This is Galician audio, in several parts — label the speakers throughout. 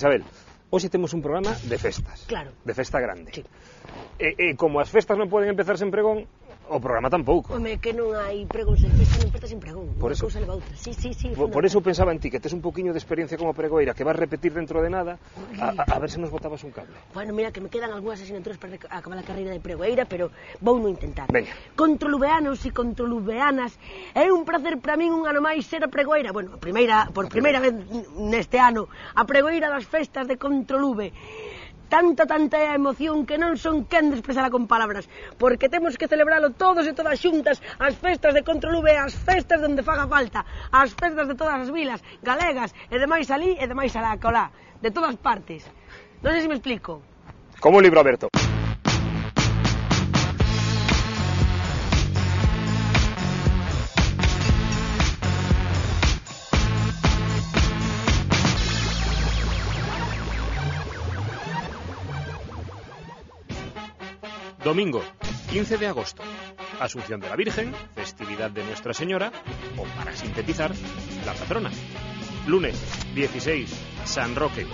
Speaker 1: Isabel, hoxe temos un programa de festas.
Speaker 2: Claro.
Speaker 1: De festa grande.
Speaker 2: Sí.
Speaker 1: E, e como as festas non poden empezar sen pregón, o programa tampouco.
Speaker 2: Home, que non hai pregón sentista, non peta sin pregón.
Speaker 1: Por eso,
Speaker 2: cousa leva outra. Sí, sí, sí,
Speaker 1: por, por eso pensaba en ti, que tes un poquinho de experiencia como pregoeira, que vas repetir dentro de nada, a, a, a ver se nos botabas un cable.
Speaker 2: Bueno, mira, que me quedan algunhas asignaturas para acabar a carreira de pregoeira, pero vou non intentar.
Speaker 1: Venga.
Speaker 2: Controlubeanos e controlubeanas, é un placer para min un ano máis ser a pregoeira. Bueno, a primeira, por primeira vez neste ano, a pregoeira das festas de Controlube tanta, tanta emoción que non son quen de expresala con palabras, porque temos que celebralo todos e todas xuntas, as festas de Controlube, as festas donde faga falta, as festas de todas as vilas, galegas, e demais alí, e demais alá, colá, de todas partes. Non sei se me explico.
Speaker 1: Como libro aberto. Domingo, 15 de agosto. Asunción de la Virgen, festividad de Nuestra Señora, o para sintetizar, la patrona. Lunes, 16, San Roque.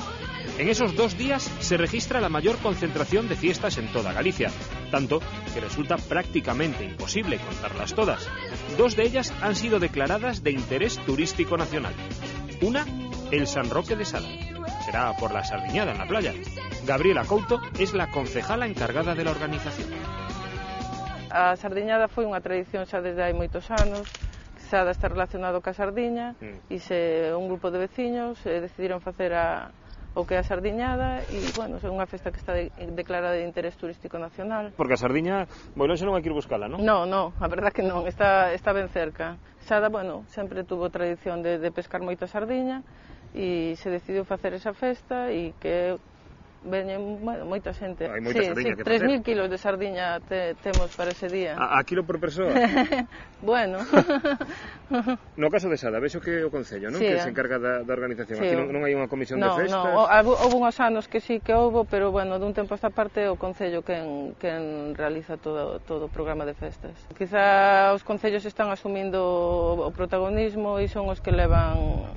Speaker 1: En esos dos días se registra la mayor concentración de fiestas en toda Galicia, tanto que resulta prácticamente imposible contarlas todas. Dos de ellas han sido declaradas de interés turístico nacional. Una, el San Roque de Sada. será por la sardiñada en la playa. Gabriela Couto es la concejala encargada de la organización.
Speaker 3: A sardiñada foi unha tradición xa desde hai moitos anos, Sada está relacionado ca sardiña
Speaker 1: mm.
Speaker 3: e se un grupo de veciños eh, decidiron facer a, o que é a sardiñada e, bueno, é unha festa que está de, declarada de interés turístico nacional.
Speaker 1: Porque a sardiña, Boiloxe non hai que ir buscala, non?
Speaker 3: Non, non, a verdad que non, está, está ben cerca. Sada, bueno, sempre tuvo tradición de, de pescar moita sardiña e se decidiu facer esa festa e que veñen bueno, moita xente.
Speaker 1: Hai moita
Speaker 3: sí,
Speaker 1: sardiña
Speaker 3: sí,
Speaker 1: que
Speaker 3: 3000 kilos de sardiña te, temos para ese día.
Speaker 1: A, a kilo por persoa?
Speaker 3: bueno.
Speaker 1: no caso de Sada, vexo que o Concello, non?
Speaker 3: Sí,
Speaker 1: que
Speaker 3: eh?
Speaker 1: se encarga da, da organización.
Speaker 3: Sí.
Speaker 1: Aquí non, non hai unha comisión
Speaker 3: no,
Speaker 1: de festas?
Speaker 3: no, houve unhos anos que sí que houve, pero bueno, dun tempo esta parte o Concello quen, quen realiza todo, todo o programa de festas. Quizá os Concellos están asumindo o protagonismo e son os que levan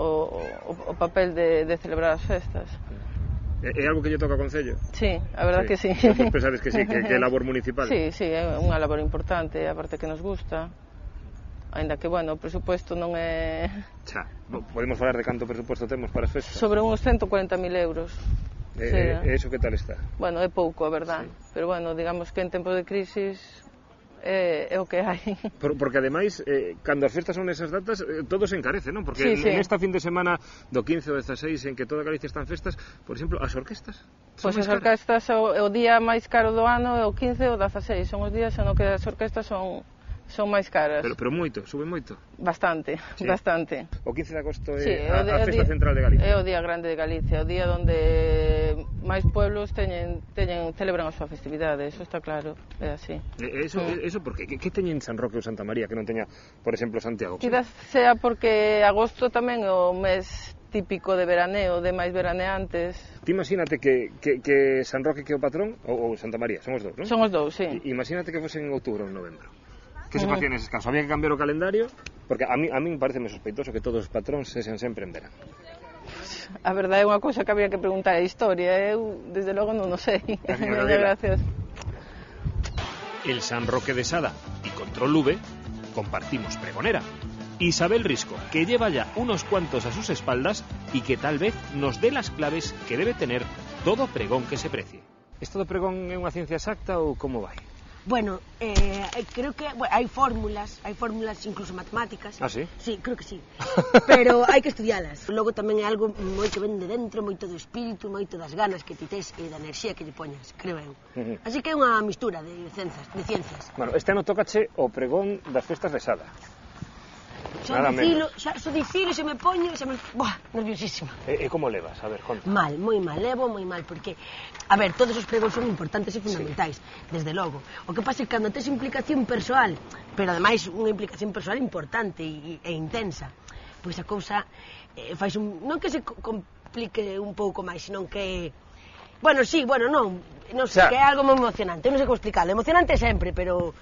Speaker 3: o, o, o papel de, de celebrar as festas.
Speaker 1: É, é algo que lle toca ao Concello?
Speaker 3: Sí, a verdad sí. que sí.
Speaker 1: Entón, pensades que sí, que, que é labor municipal?
Speaker 3: Sí, sí, é unha labor importante, a parte que nos gusta. Ainda que, bueno, o presupuesto non é...
Speaker 1: Xa, podemos falar de canto presupuesto temos para as festas?
Speaker 3: Sobre unos 140.000 euros.
Speaker 1: E,
Speaker 3: sí,
Speaker 1: e, e iso que tal está?
Speaker 3: Bueno, é pouco, a verdad.
Speaker 1: Sí.
Speaker 3: Pero, bueno, digamos que en tempo de crisis eh, é o que hai.
Speaker 1: Por, porque ademais, eh, cando as festas son esas datas, eh, todo se encarece, non? Porque
Speaker 3: sí, sí.
Speaker 1: nesta fin de semana do 15 ao 16 en que toda Galicia están festas, por exemplo, as orquestas
Speaker 3: Pois as orquestas o, o día máis caro do ano é o 15 ou 16, son os días no que as orquestas son son máis caras.
Speaker 1: Pero, pero moito, sube moito.
Speaker 3: Bastante,
Speaker 1: sí.
Speaker 3: bastante.
Speaker 1: O 15 de agosto é
Speaker 3: sí,
Speaker 1: a, a,
Speaker 3: a
Speaker 1: festa
Speaker 3: día,
Speaker 1: central de Galicia.
Speaker 3: É o día grande de Galicia, o día onde máis pueblos teñen, teñen celebran a súa festividade, eso está claro, é así.
Speaker 1: E, eso,
Speaker 3: sí.
Speaker 1: eso porque que, que teñen San Roque ou Santa María que non teña, por exemplo, Santiago?
Speaker 3: Quizás sea porque agosto tamén é o mes típico de veraneo, de máis veraneantes.
Speaker 1: Ti imagínate que, que, que San Roque que é o patrón ou, ou Santa María, son os dous, non?
Speaker 3: Son os dous, sí.
Speaker 1: I, imagínate que fosen en outubro ou novembro. Que se
Speaker 3: mm.
Speaker 1: facía neses casos? Había que cambiar o calendario? Porque a mí, a mí me parece me sospeitoso que todos os patróns sesen sempre en verano.
Speaker 3: A verdade é unha cousa que habría que preguntar a historia, eu desde logo non o sei. Gracias.
Speaker 1: El San Roque de Sada y Control V compartimos pregonera. Isabel Risco, que lleva ya unos cuantos a sus espaldas y que tal vez nos dé las claves que debe tener todo pregón que se precie. ¿Es todo pregón é unha ciencia exacta ou como vai?
Speaker 2: Bueno, eh, eh, creo que bueno, hai fórmulas, hai fórmulas incluso matemáticas.
Speaker 1: Ah, sí?
Speaker 2: Sí, creo que sí. Pero hai que estudialas. Logo tamén é algo moi que ven de dentro, moito do espírito, moito das ganas que ti tes e da enerxía que lle poñas, creo eu. Así que é unha mistura de ciencias, de ciencias.
Speaker 1: Bueno, este ano tócache o pregón das festas de Sada. Xo
Speaker 2: dicilo, xa, xo dicilo, se me poño, xa me... Buah, nerviosísima.
Speaker 1: Eh, eh, e, e como levas? A ver, conta.
Speaker 2: Mal, moi mal, levo moi mal, porque... A ver, todos os pregóns son importantes e fundamentais, sí. desde logo. O que pasa é que cando tes implicación persoal, pero ademais unha implicación persoal importante e, e intensa, pois a cousa eh, fais un... Non que se complique un pouco máis, senón que... Bueno, sí, bueno, non, non sei,
Speaker 1: xa.
Speaker 2: que é algo moi emocionante, non sei como explicarlo. Emocionante sempre, pero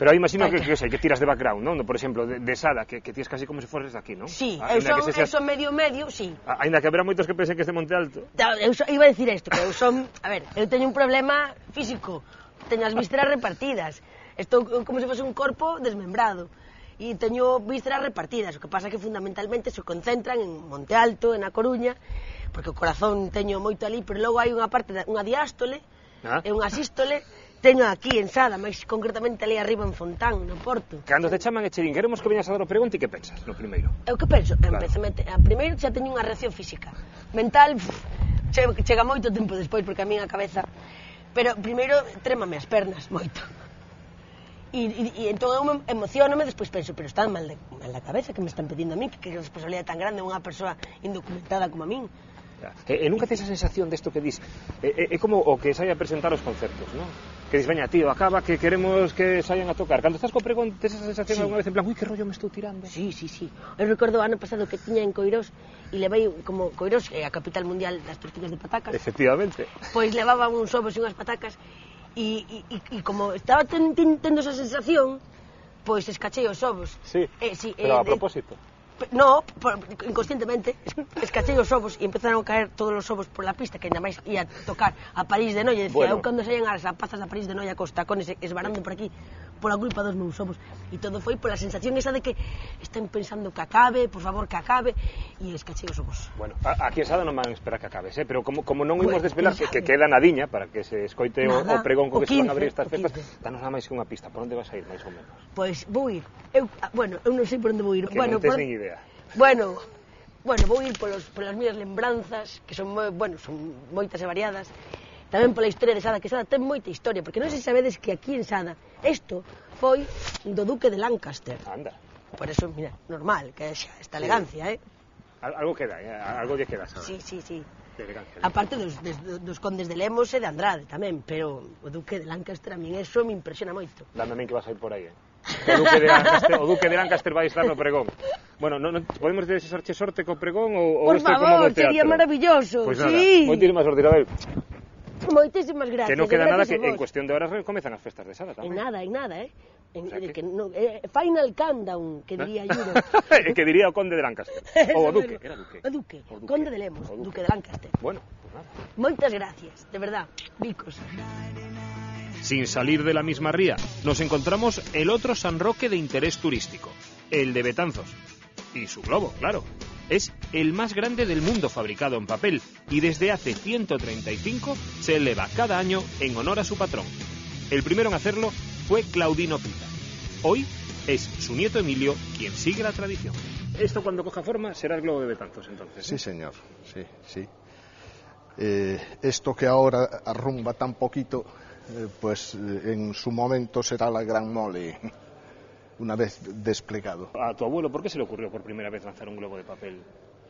Speaker 1: Pero aí imagino que,
Speaker 2: que,
Speaker 1: que, sei, que tiras de background, non? Por exemplo, de, de Sada, que, que ties casi como se fores aquí, non?
Speaker 2: Sí,
Speaker 1: ah,
Speaker 2: eu son,
Speaker 1: sexas...
Speaker 2: eu son medio medio, sí.
Speaker 1: Ah, a, ainda que haberá moitos que pensen que este Monte Alto.
Speaker 2: Da, eu so, iba a decir isto, que eu son... A ver, eu teño un problema físico. Teño as vísceras repartidas. Estou como se fose un corpo desmembrado e teño vísceras repartidas, o que pasa que fundamentalmente se concentran en Monte Alto, en A Coruña, porque o corazón teño moito ali, pero logo hai unha parte, unha diástole,
Speaker 1: ah.
Speaker 2: e unha sístole, Teño aquí en Sada, máis concretamente ali arriba en Fontán, no Porto.
Speaker 1: Cando te chaman e che din, queremos que veñas a dar o pregunta, e que pensas no primeiro?
Speaker 2: Eu que penso?
Speaker 1: Claro.
Speaker 2: Empeceme, a primeiro xa teño unha reacción física. Mental, pff, chega, chega moito tempo despois, porque a min a cabeza... Pero primeiro trémame as pernas moito. E, e, e entón eu me emociono, despois penso, pero está mal, de, mal da cabeza que me están pedindo a mí, que que responsabilidade tan grande unha persoa indocumentada como a min.
Speaker 1: E, e nunca tes a sensación desto que dis, é, é, é como o que sai a presentar os conceptos, non? que dis, veña, tío, acaba que queremos que saian a tocar. Cando estás co pregón, tes esa sensación
Speaker 2: sí.
Speaker 1: alguna vez en plan, ui, que rollo me estou tirando.
Speaker 2: Sí, sí, sí. Eu recordo o ano pasado que tiña en Coirós e levei como Coirós é a capital mundial das tortillas de patacas.
Speaker 1: Efectivamente.
Speaker 2: Pois levaba uns ovos e unhas patacas e, e, e como estaba ten, ten, tendo esa sensación, pois escachei os ovos.
Speaker 1: Sí,
Speaker 2: eh, sí
Speaker 1: pero
Speaker 2: eh, a
Speaker 1: propósito.
Speaker 2: No, inconscientemente, escachei os ovos e empezaron a caer todos os ovos por la pista, que ainda máis ia tocar a París de Noia. Decía,
Speaker 1: bueno.
Speaker 2: eu cando saían as rapazas da París de Noia cos tacones esbarando por aquí, pola culpa dos meus ovos. E todo foi pola sensación esa de que están pensando que acabe, por favor, que acabe, e escachei os ovos.
Speaker 1: Bueno, aquí ensada non van a esperar que acabes, eh? pero como, como non imos
Speaker 2: bueno,
Speaker 1: desvelar que, que queda nadiña para que se escoite nada, o,
Speaker 2: o
Speaker 1: pregón co que 15, se van a abrir estas festas, danos nada máis que unha pista, por onde vas a ir, máis ou menos?
Speaker 2: Pois vou ir. Eu, bueno, eu non sei por onde vou ir.
Speaker 1: Que
Speaker 2: bueno,
Speaker 1: non tens
Speaker 2: por...
Speaker 1: nin idea.
Speaker 2: Bueno, bueno, vou ir polos, polas miñas lembranzas, que son, moi, bueno, son moitas e variadas. Tamén pola historia de Sada, que Sada ten moita historia, porque non sei se sabedes que aquí en Sada, isto foi do Duque de Lancaster.
Speaker 1: Anda.
Speaker 2: Por eso, mira, normal, que xa esta elegancia, sí.
Speaker 1: eh? Algo queda, eh? algo lle queda, Sada.
Speaker 2: Sí, sí, sí.
Speaker 1: Elegancia,
Speaker 2: Aparte dos, des, dos condes de Lemos e de Andrade tamén, pero o Duque de Lancaster a min eso me impresiona moito.
Speaker 1: Dame a min que vas a ir por aí, eh? O Duque de Lancaster, o Duque de Lancaster vai estar no pregón. Bueno, non, non podemos ter sorte co pregón ou, ou
Speaker 2: Por
Speaker 1: isto como
Speaker 2: favor,
Speaker 1: do teatro?
Speaker 2: sería maravilloso.
Speaker 1: Pois nada,
Speaker 2: sí.
Speaker 1: moitísimas sorte, Isabel.
Speaker 2: Moitísimas gracias.
Speaker 1: Que non queda nada que en cuestión de horas comezan as festas de Sada tamén.
Speaker 2: En nada, en nada, eh? En,
Speaker 1: o sea, eh, que...
Speaker 2: que no, eh, final countdown, que ah. diría
Speaker 1: ¿Eh? Que diría o conde de Lancaster. ou o duque, era duque.
Speaker 2: O duque,
Speaker 1: o duque.
Speaker 2: conde de Lemos,
Speaker 1: duque.
Speaker 2: duque de Lancaster.
Speaker 1: Bueno, pues nada.
Speaker 2: Moitas gracias, de verdad, ricos.
Speaker 1: Sin salir de la misma ría, nos encontramos el otro San Roque de interés turístico, el de Betanzos. Y su globo, claro. Es el más grande del mundo fabricado en papel y desde hace 135 se eleva cada año en honor a su patrón. El primero en hacerlo fue Claudino Pita. Hoy es su nieto Emilio quien sigue la tradición. Esto cuando coja forma será el globo de Betanzos entonces.
Speaker 4: Sí, señor, sí, sí. Eh, esto que ahora arrumba tan poquito, eh, pues eh, en su momento será la gran mole, una vez desplegado.
Speaker 1: A tu abuelo, ¿por qué se le ocurrió por primera vez lanzar un globo de papel?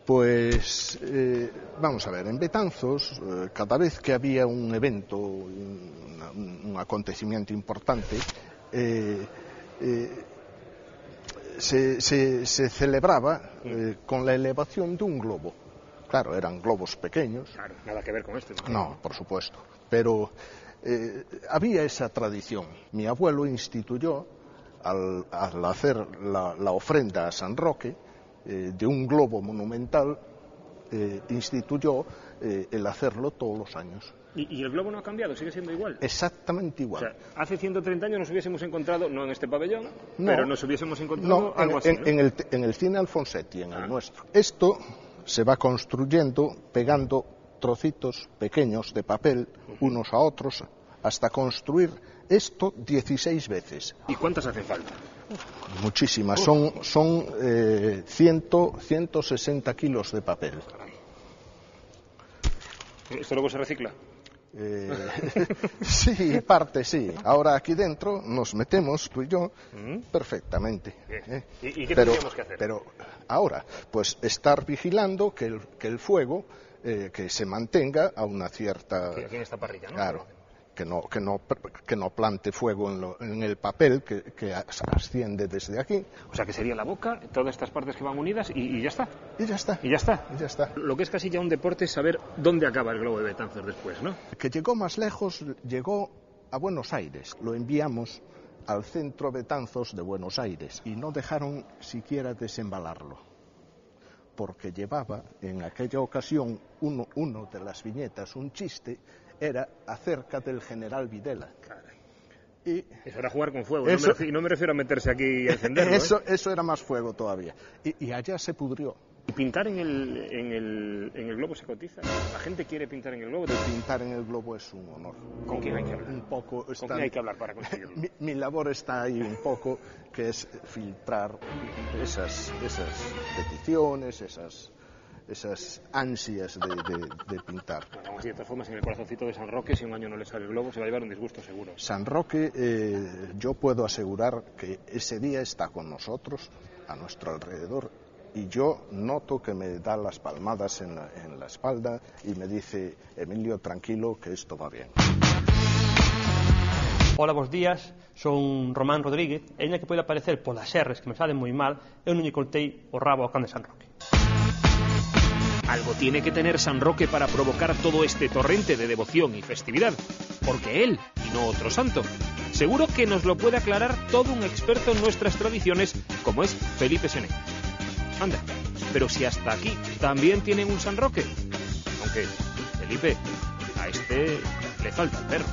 Speaker 4: Pues eh, vamos a ver, en Betanzos, eh, cada vez que había un evento, un, un acontecimiento importante, eh, eh, se, se- se celebraba eh, con la elevación de un globo. Claro, eran globos pequeños,
Speaker 1: Claro, nada que ver con este.
Speaker 4: no, por supuesto, pero eh, había esa tradición. Mi abuelo instituyó, al, al hacer la, la ofrenda a San Roque, eh, de un globo monumental, eh, instituyó eh, el hacerlo todos los años.
Speaker 1: ¿Y, y el globo no ha cambiado? ¿Sigue siendo igual?
Speaker 4: Exactamente
Speaker 1: O
Speaker 4: igual.
Speaker 1: sea, hace 130 años nos hubiésemos encontrado, no en este pabellón,
Speaker 4: No.
Speaker 1: pero nos hubiésemos encontrado
Speaker 4: No, en,
Speaker 1: algo así.
Speaker 4: en-
Speaker 1: ¿no?
Speaker 4: en el, en el cine Alfonsetti, en
Speaker 1: Ah.
Speaker 4: el nuestro. Esto se va construyendo pegando trocitos pequeños de papel unos a otros hasta construir esto 16 veces.
Speaker 1: ¿Y cuántas hacen falta?
Speaker 4: Muchísimas. Son, son eh, 100, 160 kilos de papel.
Speaker 1: ¿Esto luego se recicla?
Speaker 4: Eh, sí, parte sí. Ahora aquí dentro nos metemos, tú y yo,
Speaker 1: Mm.
Speaker 4: perfectamente. ¿eh?
Speaker 1: ¿Y- y qué
Speaker 4: pero,
Speaker 1: tendríamos que hacer?
Speaker 4: Pero ahora, pues estar vigilando que el, que el fuego eh, que se mantenga a una cierta...
Speaker 1: Aquí aquí en esta parrilla, ¿no?
Speaker 4: Claro, que no, que no, que no plante fuego en, lo- en el papel que, que as- asciende desde aquí
Speaker 1: O sea, que sería la boca, todas estas partes que van unidas y, y ya está.
Speaker 4: y ya está.
Speaker 1: Y ya está.
Speaker 4: Y ya está.
Speaker 1: Lo que es casi ya un deporte es saber dónde acaba el globo de Betanzos después, ¿no?
Speaker 4: que llegó más lejos, llegó a Buenos Aires. Lo enviamos al centro Betanzos de Buenos Aires y no dejaron siquiera desembalarlo, porque llevaba en aquella ocasión uno, uno de las viñetas, un chiste, era acerca del general Videla.
Speaker 1: Y eso era jugar con fuego,
Speaker 4: Eso-
Speaker 1: no, me refiero, no me refiero a meterse aquí y encenderlo. ¿eh?
Speaker 4: eso, eso era más fuego todavía. Y, y allá se pudrió.
Speaker 1: ¿Y pintar en el, en, el, en el globo se cotiza? ¿La gente quiere pintar en el globo?
Speaker 4: Pintar en el globo es un honor.
Speaker 1: ¿Con quién hay que hablar?
Speaker 4: Un poco
Speaker 1: ¿Con
Speaker 4: está-
Speaker 1: quién hay que hablar para conseguirlo?
Speaker 4: mi, mi labor está ahí un poco, que es filtrar esas, esas peticiones, esas, esas ansias de, de- de pintar.
Speaker 1: Bueno, de todas formas, en el corazoncito de San Roque, si un año no le sale el globo, se va a llevar un disgusto seguro.
Speaker 4: San Roque, eh, yo puedo asegurar que ese día está con nosotros, a nuestro alrededor, y yo noto que me da las palmadas en la, en la espalda y me dice, Emilio, tranquilo, que esto va bien.
Speaker 5: Ola, bos días, son Román Rodríguez ainda que poida parecer polas erres que me salen moi mal, eu non lle o rabo ao can de San Roque.
Speaker 1: Algo tiene que tener San Roque para provocar todo este torrente de devoción y festividad. Porque él, y no otro santo. Seguro que nos lo puede aclarar todo un experto en nuestras tradiciones, como es Felipe Sené. Anda, pero si hasta aquí también tienen un San Roque. Aunque, Felipe, a este le falta el perro.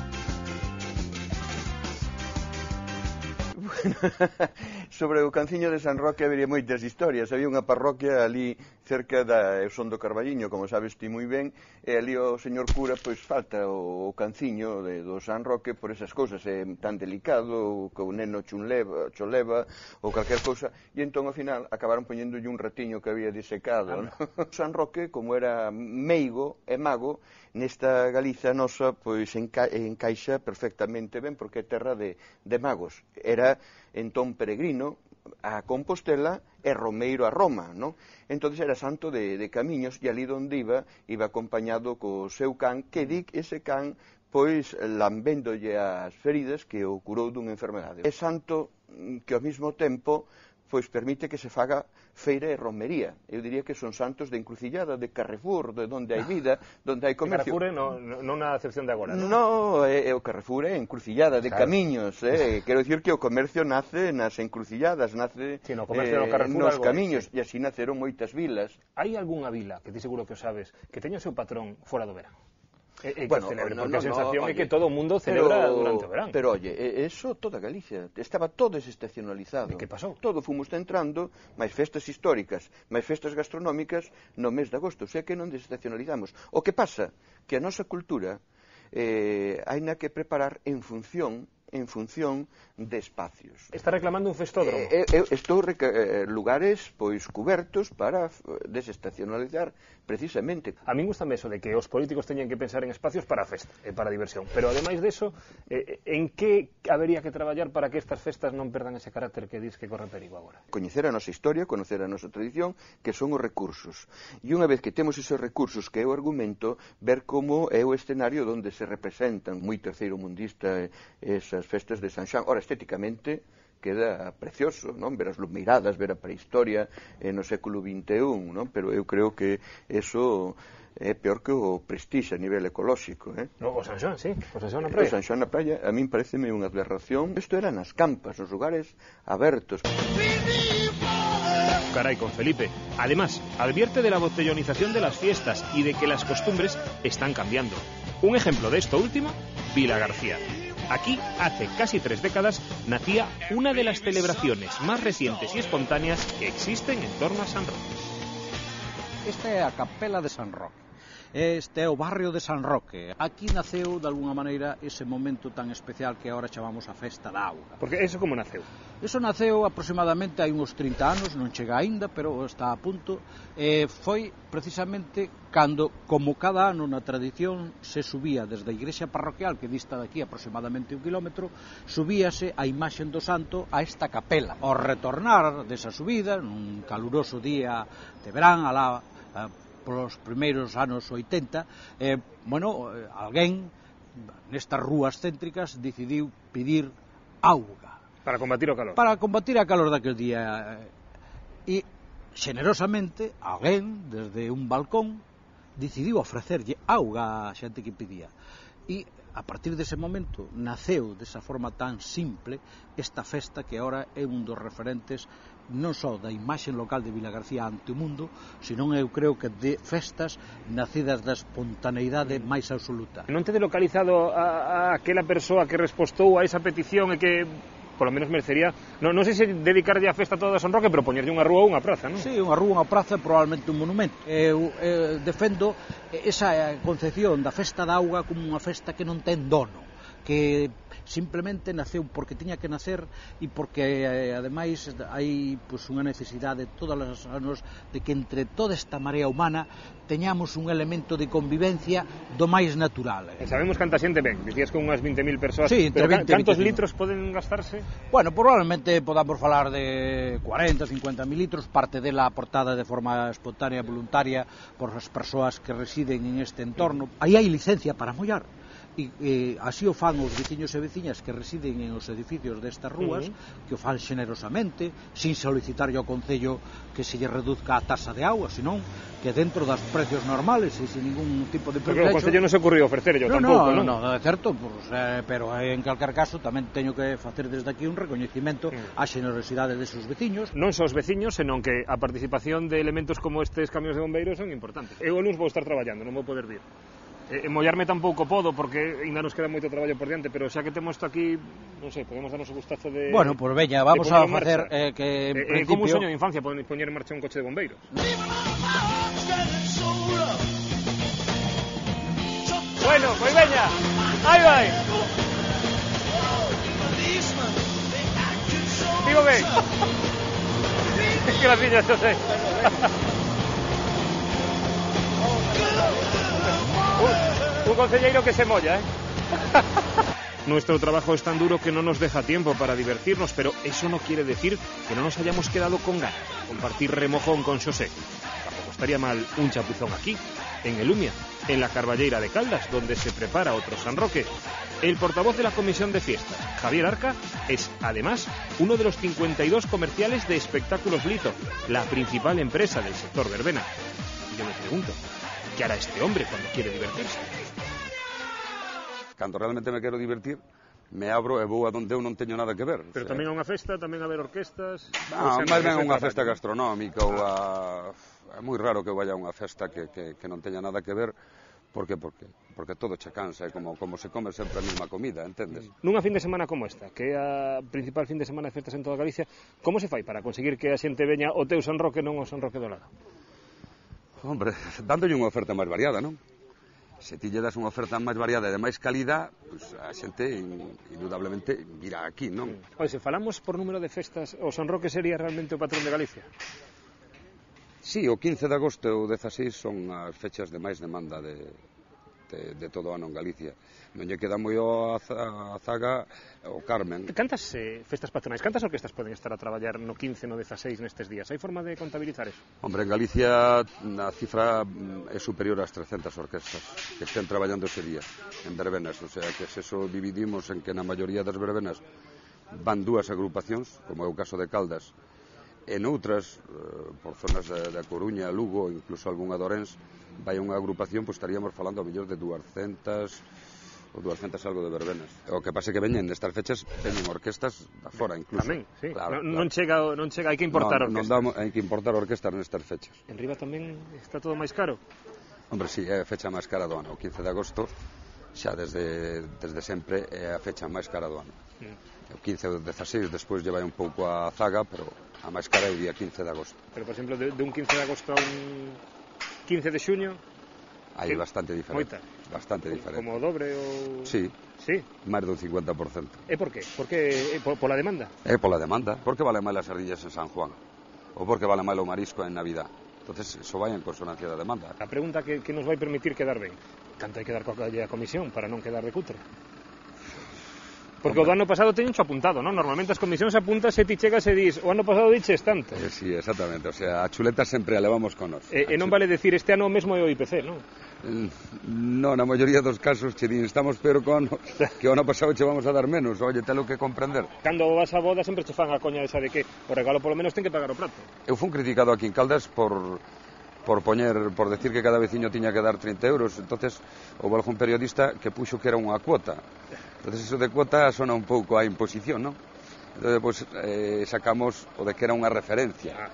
Speaker 6: Sobre o Canciño de San Roque habería moitas historias. Había unha parroquia ali cerca da, eu son do Carballiño, como sabes ti moi ben, e ali o señor cura pois falta o, o canciño de, do San Roque por esas cousas, é tan delicado, que o neno chunleva, choleva, ou calquer cousa, e entón ao final acabaron poñéndolle un ratiño que había disecado. Ah, no? San Roque, como era meigo e mago, nesta Galiza nosa pois enca, encaixa perfectamente ben, porque é terra de, de magos. Era entón peregrino, a Compostela e Romeiro a Roma, non? Entonces era santo de, de camiños e ali onde iba, iba acompañado co seu can, que di que ese can pois lambéndolle as feridas que o curou dunha enfermedade. É santo que ao mesmo tempo pois permite que se faga feira e romería. Eu diría que son santos de encrucillada, de Carrefour, de donde hai vida, donde hai comercio.
Speaker 1: Carrefour non no, no na acepción de agora, non?
Speaker 6: No, é, é o Carrefour é encrucillada de
Speaker 1: claro.
Speaker 6: camiños, eh? quero dicir que o comercio nace nas encrucilladas, nace
Speaker 1: sí, no, comercio eh, no Carrefour,
Speaker 6: nos camiños,
Speaker 1: sí.
Speaker 6: e así naceron moitas vilas.
Speaker 1: Hai algunha vila, que ti seguro que o sabes, que teña o seu patrón fora do verán? E, e que
Speaker 6: bueno,
Speaker 1: celebre, eh,
Speaker 6: no,
Speaker 1: porque
Speaker 6: no,
Speaker 1: a sensación
Speaker 6: no, oye,
Speaker 1: é que todo o mundo celebra pero, durante o verán.
Speaker 6: Pero, oye, eso toda Galicia, estaba todo desestacionalizado.
Speaker 1: E que pasou?
Speaker 6: Todo fomos entrando, máis festas históricas, máis festas gastronómicas no mes de agosto, o sea que non desestacionalizamos. O que pasa que a nosa cultura eh, hai na que preparar en función en función de espacios.
Speaker 1: Está reclamando un festódromo.
Speaker 6: Eh, eh, eh estou eh, lugares pois cubertos para desestacionalizar precisamente.
Speaker 1: A min gusta eso de que os políticos teñen que pensar en espacios para festa, eh, para diversión, pero ademais deso, eh, eh, en que habería que traballar para que estas festas non perdan ese carácter que dis que corre perigo agora?
Speaker 6: Coñecer a nosa historia, conocer a nosa tradición, que son os recursos. E unha vez que temos esos recursos, que é o argumento, ver como é o escenario onde se representan moi terceiro mundista eh, esa das festas de San Xan. Ora, estéticamente, queda precioso, non? Ver as lumeiradas, ver a prehistoria eh, no século XXI, non? Pero eu creo que eso é peor que o prestixe a nivel ecolóxico, eh?
Speaker 1: No, o San Xoán, sí, o San Xoán na praia.
Speaker 6: O San Xoán na praia, a min pareceme unha aberración. Isto era nas campas, nos lugares abertos.
Speaker 1: Caray, con Felipe. Además, advierte de la botellonización de las fiestas y de que las costumbres están cambiando. Un ejemplo de esto último, Vila García. Aquí, hace casi tres décadas, nacía una de las celebraciones más recientes y espontáneas que existen en torno a San Roque.
Speaker 7: Esta é a capela de San Roque. Este é o barrio de San Roque. Aquí naceu, de alguna maneira, ese momento tan especial que agora chamamos a Festa da Auga.
Speaker 1: Porque eso como naceu.
Speaker 7: Eso naceu aproximadamente hai uns 30 anos, non chega aínda, pero está a punto. E foi precisamente cando, como cada ano na tradición, se subía desde a igrexa parroquial, que dista daqui aproximadamente un kilómetro, subíase a imaxen do santo a esta capela. Ao retornar desa subida, nun caluroso día de verán, alá eh, polos primeiros anos 80, eh, bueno, eh, alguén nestas rúas céntricas decidiu pedir auga
Speaker 1: Para combatir o calor.
Speaker 7: Para combatir a calor daquel día. E xenerosamente alguén desde un balcón decidiu ofrecerlle auga á xente que pedía. E a partir dese momento naceu desa forma tan simple esta festa que ahora é un dos referentes non só da imaxe local de Vila García ante o mundo, senón eu creo que de festas nacidas da espontaneidade máis absoluta.
Speaker 1: Non te localizado a, a aquela persoa que respostou a esa petición e que polo menos merecería, non, non sei se dedicarlle a festa toda a San Roque, pero poñerlle unha rúa ou unha praza, non?
Speaker 7: Sí, unha rúa, unha praza, probablemente un monumento. Eh, eu eh, defendo esa eh, concepción da festa da auga como unha festa que non ten dono que simplemente naceu porque tiña que nacer e porque eh, ademais hai pois, unha necesidade todas as anos de que entre toda esta marea humana teñamos un elemento de convivencia do máis natural. Eh.
Speaker 1: E sabemos canta xente ben, dicías con unhas 20.000 persoas,
Speaker 7: sí,
Speaker 1: pero
Speaker 7: 20,
Speaker 1: cantos
Speaker 7: 25.
Speaker 1: litros poden gastarse?
Speaker 7: Bueno, probablemente podamos falar de 40, 50.000 litros, parte dela aportada de forma espontánea, voluntaria por as persoas que residen en este entorno. Aí hai licencia para mollar e, eh, así o fan os veciños e veciñas que residen en os edificios destas rúas, uh -huh. que o fan xenerosamente, sin solicitarlle ao Concello que se lle reduzca a tasa de agua, senón que dentro das precios normales e sin ningún tipo de privilegio...
Speaker 1: Porque o Concello non se ocurriu ofrecerlo
Speaker 7: no,
Speaker 1: tampouco,
Speaker 7: non?
Speaker 1: Non,
Speaker 7: non, é certo, pues, eh, pero en calcar caso tamén teño que facer desde aquí un recoñecimento á xenerosidade desos veciños.
Speaker 1: Non só os veciños, senón que a participación de elementos como estes camións de bombeiros son importantes. Eu o lunes vou estar traballando, non vou poder vir. E, e mollarme tampouco podo porque ainda nos queda moito traballo por diante, pero xa que temos aquí, non sei, podemos darnos o gustazo de
Speaker 7: Bueno, pues veña, vamos a facer eh, que en
Speaker 1: Eh, eh, como un
Speaker 7: principio...
Speaker 1: soño de infancia poñer en marcha un coche de bombeiros. Bueno, pues veña. Aí vai. Digo ben. Graciñas, José. Un, un concelleiro que se molla, ¿eh? Nuestro trabajo es tan duro que no nos deja tiempo para divertirnos, pero eso no quiere decir que no nos hayamos quedado con ganas compartir remojón con José. Tampoco estaría mal un chapuzón aquí, en Elumia, en la Carballeira de Caldas, donde se prepara otro San Roque. El portavoz de la Comisión de Fiestas, Javier Arca, es además uno de los 52 comerciales de Espectáculos Lito, la principal empresa del sector verbena. Yo me pregunto, ¿Qué hará este hombre cuando quiere divertirse?
Speaker 8: Cando realmente me quero divertir, me abro e vou a donde eu non teño nada que ver.
Speaker 1: Pero
Speaker 8: eh,
Speaker 1: tamén a unha festa, tamén a ver orquestas... Non,
Speaker 8: máis ben unha festa gastronómica ou a... É moi raro que vaya a unha festa que, que, que non teña nada que ver Por que? Porque, porque todo che cansa, é como, como se come sempre a mesma comida, entendes? Mm.
Speaker 1: Nunha fin de semana como esta, que é a principal fin de semana de festas en toda Galicia, como se fai para conseguir que a xente veña o teu San Roque non o San Roque do Lado?
Speaker 8: Hombre, dándolle unha oferta máis variada, non? Se ti lle das unha oferta máis variada e de máis calidad, pues, a xente in, indudablemente virá aquí, non?
Speaker 1: Oye, se falamos por número de festas, o San Roque sería realmente o patrón de Galicia?
Speaker 8: Sí, o 15 de agosto e o 16 son as fechas de máis demanda de, de, de todo ano en Galicia. Non lle queda moi a, a zaga o Carmen.
Speaker 1: Cantas eh, festas patronais, cantas orquestas poden estar a traballar no 15, no 16 nestes días? Hai forma de contabilizar eso?
Speaker 8: Hombre, en Galicia a cifra mm, é superior ás 300 orquestas que estén traballando ese día en verbenas, o sea que se eso dividimos en que na maioría das verbenas van dúas agrupacións, como é o caso de Caldas, e noutras, eh, por zonas da, Coruña, Lugo, incluso algunha de vai unha agrupación, pois estaríamos falando a mellor de 200 ou 200 algo de verbenas. O que pase que veñen nestas fechas veñen orquestas da fora incluso.
Speaker 1: Tamén, sí.
Speaker 8: Claro,
Speaker 1: non,
Speaker 8: claro.
Speaker 1: non chega, non chega, hai que importar
Speaker 8: non,
Speaker 1: orquestas.
Speaker 8: Non damos, hai que importar orquestas nestas fechas.
Speaker 1: En Riba tamén está todo máis caro.
Speaker 8: Hombre, si, sí, é a fecha máis cara do ano, o 15 de agosto, xa desde, desde sempre é a fecha máis cara do ano.
Speaker 1: Mm.
Speaker 8: O 15 ou 16 despois lle vai un pouco a zaga, pero a máis cara é día 15 de agosto.
Speaker 1: Pero, por exemplo, de, de un 15 de agosto a un 15 de xuño...
Speaker 8: Hai bastante diferente.
Speaker 1: Moita.
Speaker 8: Bastante diferente.
Speaker 1: Como o dobre ou...
Speaker 8: Sí.
Speaker 1: Sí?
Speaker 8: Máis dun 50%.
Speaker 1: E por qué? Por que? Eh, por, pola demanda?
Speaker 8: É pola demanda. Por que vale máis as sardillas en San Juan? Ou por que vale máis o marisco en Navidad? Entonces, eso vai en consonancia da demanda.
Speaker 1: A pregunta que, que nos vai permitir quedar ben. Canto hai que dar coa comisión para non quedar de cutre? Porque Hombre. o do ano pasado teñencho apuntado, non? Normalmente as comisións apuntas e ti chegas e dis o ano pasado diches tanto.
Speaker 8: Eh, sí, exactamente. O sea, a chuleta sempre a levamos con nos.
Speaker 1: E, e non vale decir este ano mesmo é o IPC, non?
Speaker 8: Mm, no, na maioría dos casos che din estamos pero con que o ano pasado che vamos a dar menos. Oye, telo que comprender.
Speaker 1: Cando vas a boda sempre che fan a coña esa de que o regalo polo menos ten que pagar o prato.
Speaker 8: Eu fun criticado aquí en Caldas por por poñer, por decir que cada veciño tiña que dar 30 euros. Entonces, houve algún periodista que puxo que era unha cuota Entonces, eso de cuota sona un pouco a imposición, non? Entonces pois, eh, sacamos o de que era unha referencia.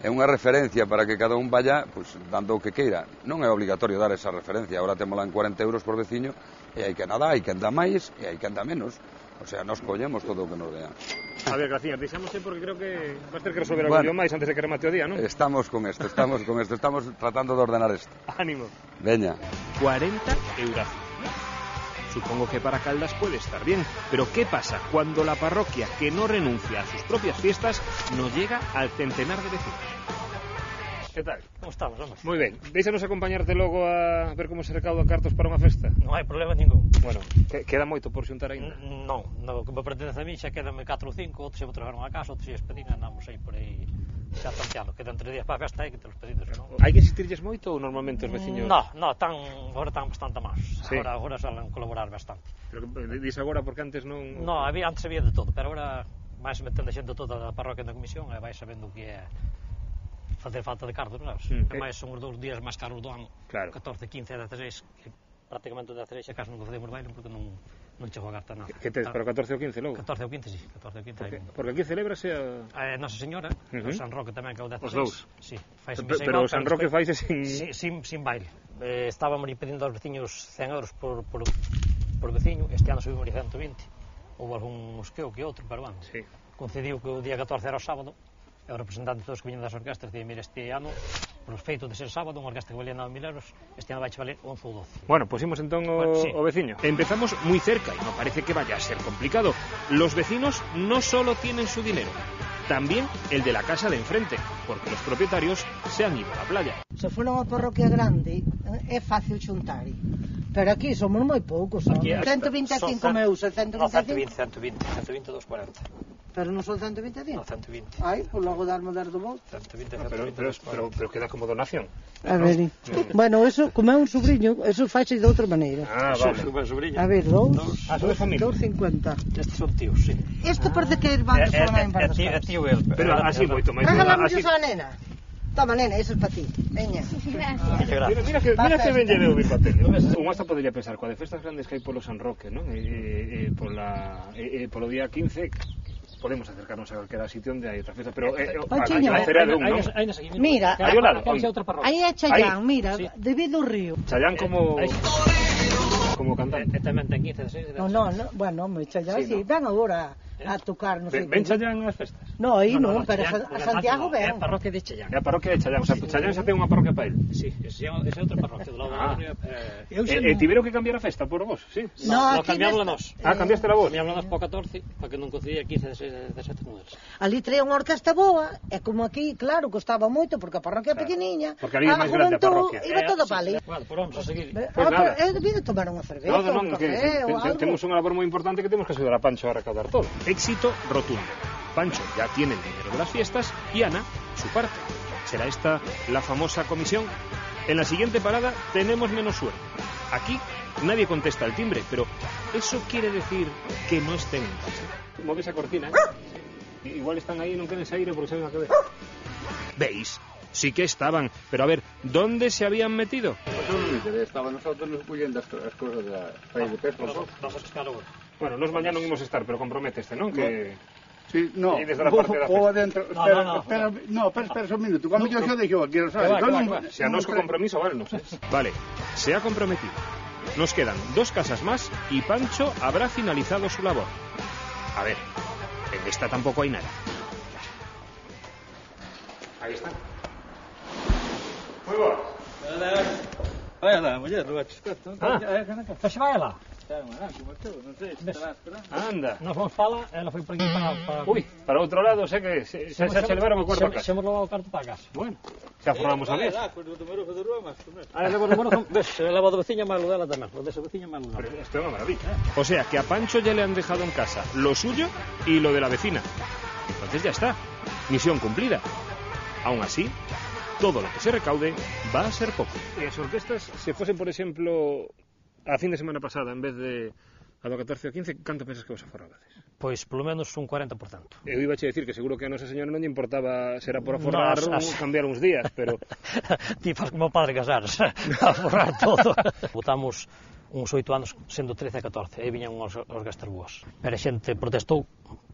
Speaker 8: É unha referencia para que cada un vaya pois, dando o que queira. Non é obligatorio dar esa referencia. Ahora temola en 40 euros por veciño e hai que nada, hai que anda máis e hai que anda menos. O sea, nos collemos todo o que nos vean.
Speaker 1: A ver, Graciña, deixamos porque creo que vas ter que resolver algo
Speaker 8: bueno,
Speaker 1: máis antes de que remate o día, non?
Speaker 8: Estamos con esto, estamos con esto, estamos tratando de ordenar isto.
Speaker 1: Ánimo.
Speaker 8: Veña.
Speaker 1: 40 euros. Supongo que para Caldas puede estar bien, pero ¿qué pasa cuando la parroquia que no renuncia a sus propias fiestas no llega al centenar de vecinos? ¿Qué tal?
Speaker 9: ¿Cómo estamos? Vamos?
Speaker 1: Muy bien. Deixanos acompañarte logo a ver como se recauda cartos para unha festa?
Speaker 9: Non hai problema ningún.
Speaker 1: Bueno, que, queda moito por xuntar
Speaker 9: ainda? Non, no, que me pertence a mí xa quedanme 4 ou 5, outros xa me trajeron a casa, outros xa expedín, andamos aí por aí xa tantealo, quedan tres días para a festa, e que te os pedidos, non?
Speaker 1: Hai que existirlles moito ou normalmente os veciños?
Speaker 9: No, no, tan, agora tan bastante máis.
Speaker 1: Sí.
Speaker 9: Agora, agora salen colaborar bastante.
Speaker 1: Pero que, dis agora porque antes non...
Speaker 9: No, había, antes había de todo, pero agora máis metendo xente toda da parroquia da comisión e vai sabendo o que é facer falta de cartos, non?
Speaker 1: Mm,
Speaker 9: e máis son os dous días máis caros do ano,
Speaker 1: claro.
Speaker 9: 14, 15, 16, que prácticamente 16 xa casi nunca facemos baile porque non non chego a gastar nada.
Speaker 1: Que tes, pero 14 ou 15 logo?
Speaker 9: 14 ou 15, sí, 14 ou 15.
Speaker 1: Porque,
Speaker 9: hai...
Speaker 1: porque aquí celebrase a...
Speaker 9: Eh, Nosa Señora, uh -huh. o San Roque tamén que é o 16.
Speaker 1: Os dous?
Speaker 9: Sí, fai
Speaker 1: pero, pero o San Roque faise sin...
Speaker 9: sin... sin, sin baile. Eh, estábamos pedindo aos veciños 100 euros por, por, por veciño, este ano subimos 120, ou algún mosqueo que outro, pero bueno,
Speaker 1: sí.
Speaker 9: concediu que o día 14 era o sábado, e representante de todos que viñan das orquestras de mire, este ano, por feito de ser sábado, unha orquestra que valía 9.000 euros, este ano vai valer 11 ou 12.
Speaker 1: Bueno, pues imos entón o,
Speaker 9: bueno, sí.
Speaker 1: o veciño. Empezamos moi cerca e non parece que vaya a ser complicado. Los vecinos no solo tienen su dinero, también el de la casa de enfrente, porque los propietarios se han ido a la playa.
Speaker 10: Se fueron a parroquia grande, eh, é fácil xuntar. Pero aquí somos moi poucos, son. 125 meus, 125.
Speaker 9: No, 120, 120, 120, 240.
Speaker 10: Pero non son 120 días?
Speaker 9: No, 120.
Speaker 10: Ai, pois pues logo darme dar do bol.
Speaker 9: 120, 120, no,
Speaker 1: pero,
Speaker 9: pero,
Speaker 1: pero, pero queda como donación.
Speaker 10: A ver, no? Eh. bueno, eso, como é un sobrinho, eso faixe de outra maneira.
Speaker 1: Ah, vale.
Speaker 9: Como sobrinho.
Speaker 10: A ver, dous,
Speaker 1: ah, dous,
Speaker 10: dous, cincuenta.
Speaker 9: Estes son tíos, sí.
Speaker 10: Este ah. parece que é van
Speaker 9: eh,
Speaker 10: de forma eh, en
Speaker 9: parte. É tío el.
Speaker 1: Pero así moito máis.
Speaker 10: Regalamos a nena. Toma, nena, eso es para ti. Veña. Gracias.
Speaker 1: Mira, mira que, mira que ben lleveu mi papel. Un hasta podría pensar, coa de festas grandes que hai polo San Roque, non? E, e, e, pola, e, e, polo día 15, podemos acercarnos a cualquier sitio donde hay otra fiesta. Pero eh, eh
Speaker 10: mira. Ahí hay Chayán, mira, de
Speaker 1: Chayán como... Como cantante.
Speaker 10: No, no, no, bueno, me Chayán,
Speaker 1: sí,
Speaker 10: ahora... a tocar, non sei.
Speaker 1: Ben, ben nas festas?
Speaker 10: No, aí non, no, no, pero
Speaker 9: Challán,
Speaker 10: a, Santiago no.
Speaker 9: É a parroquia de Chayán.
Speaker 1: É a parroquia de Chayán, o sea, sí, xa ten unha parroquia para el.
Speaker 9: Sí, esa é outra parroquia do lado
Speaker 1: ah.
Speaker 9: da eh,
Speaker 10: eu
Speaker 1: eh,
Speaker 10: eh,
Speaker 1: tiveron que cambiar a festa por vos, sí?
Speaker 10: No,
Speaker 9: no,
Speaker 10: no
Speaker 9: cambiámosla nós.
Speaker 1: Ah, eh, cambiaste la vos.
Speaker 9: Cambiámosla para 14, para que non coincidía 15, 16, 17 con eles.
Speaker 10: Ali traía unha orquesta boa, e como aquí, claro, costaba moito, porque a parroquia é
Speaker 1: claro.
Speaker 10: pequeniña,
Speaker 1: porque grande a parroquia.
Speaker 10: iba eh, todo para ali.
Speaker 9: Vale, por vamos, a seguir.
Speaker 1: Pues
Speaker 10: ah,
Speaker 1: nada.
Speaker 10: Eu eh, debido tomar unha cerveza, un café, ou algo.
Speaker 1: Temos unha labor moi importante que temos que axudar a Pancho a recaudar todo. Éxito rotundo. Pancho ya tiene el dinero de las fiestas y Ana su parte. ¿Será esta la famosa comisión? En la siguiente parada tenemos menos suerte. Aquí nadie contesta al timbre, pero eso quiere decir que no estén en casa. Mueve esa cortina, ¿eh? Igual están ahí y no quieren salir porque saben a qué ver. ¿Veis? Sí que estaban, pero a ver, ¿dónde se habían metido?
Speaker 8: Estaban nosotros nos cullen das as cousas da país de
Speaker 1: bueno, no es mañana no vamos a estar, pero comprométese, ¿no?
Speaker 11: Sí, no,
Speaker 1: desde la parte o
Speaker 11: adentro.
Speaker 9: No,
Speaker 11: espera,
Speaker 9: no, no,
Speaker 11: espera, no, espera, espera un minuto. Cuando yo
Speaker 9: yo quiero saber.
Speaker 1: Si a nuestro compromiso, vale, no sé. Vale, se ha comprometido. Nos quedan dos casas más y Pancho habrá finalizado su labor. A ver, en esta tampoco hay nada. Ahí está. Muy bueno.
Speaker 7: Vaya la, vaya la, vaya la.
Speaker 1: Lá, Ah.
Speaker 9: Fecha vai lá.
Speaker 1: Anda.
Speaker 9: Nós vamos fala, ela foi para aquí para... para...
Speaker 1: Uy, para outro lado, sé que se, se, se, se levaron o cuarto a casa.
Speaker 9: Xemos levado o para casa.
Speaker 1: Bueno, xa formamos a vez.
Speaker 9: Ah, leva o número, ves, leva o do veciño máis o dela tamén. O dese veciño máis o
Speaker 1: Pero esto es una maravilla. O sea, que a Pancho ya le han dejado en casa lo suyo y lo de la vecina. Entonces ya está. Misión cumplida. Aún así, todo lo que se recaude va a ser poco. Y las orquestas, si fuesen, por ejemplo, a fin de semana pasada, en vez de a do 14 ao 15, canto pensas que vos aforrabades?
Speaker 9: Pois, polo menos un 40%.
Speaker 1: Eu iba a decir que seguro que a nosa señora non lle importaba será por aforrar
Speaker 9: no, as,
Speaker 1: cambiar uns días, pero...
Speaker 9: Ti faz como padre casares, aforrar todo. Botamos uns oito anos sendo 13 a 14, aí viñan os, os gastar boas. Pero a xente protestou,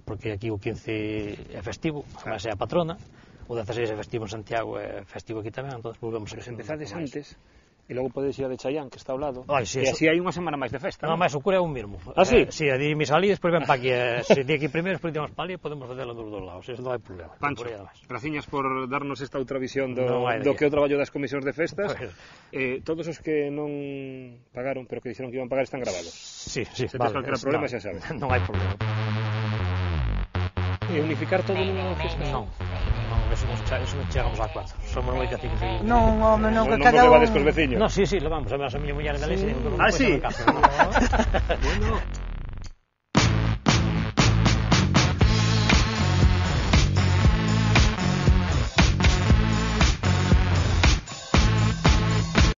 Speaker 9: porque aquí o 15 é festivo, claro. é a patrona, o 16 é festivo en Santiago, é festivo aquí tamén, entón volvemos a...
Speaker 1: Pero se empezades antes, E logo podes ir a de Chayán, que está ao lado.
Speaker 9: Ai, sí,
Speaker 1: e así eso... hai unha semana máis de festa.
Speaker 9: Non, máis o cura é un mismo.
Speaker 1: Ah, sí?
Speaker 9: Eh, sí, a di mis ali, despois ven pa aquí. Eh, se di aquí primeiro, despois dimos pa ali, podemos facelo dos dos lados. Eso non hai problema.
Speaker 1: Pancho, graciñas por darnos esta outra visión do,
Speaker 9: no
Speaker 1: do
Speaker 9: que
Speaker 1: é o traballo das comisións de festas.
Speaker 9: Pues...
Speaker 1: Eh, todos os que non pagaron, pero que dixeron que iban pagar, están grabados.
Speaker 9: Sí, sí,
Speaker 1: se
Speaker 9: vale.
Speaker 1: Se
Speaker 9: tens
Speaker 1: problema,
Speaker 9: no,
Speaker 1: xa sabes.
Speaker 9: Non hai problema.
Speaker 1: E unificar todo nunha festa
Speaker 9: non. chegamos a cuatro. Somos moi caciques.
Speaker 10: Non, home, non, que cada un...
Speaker 9: Non, sí, sí, lo vamos, a mí a miña.
Speaker 10: Sí.
Speaker 1: Ah, sí? Bueno,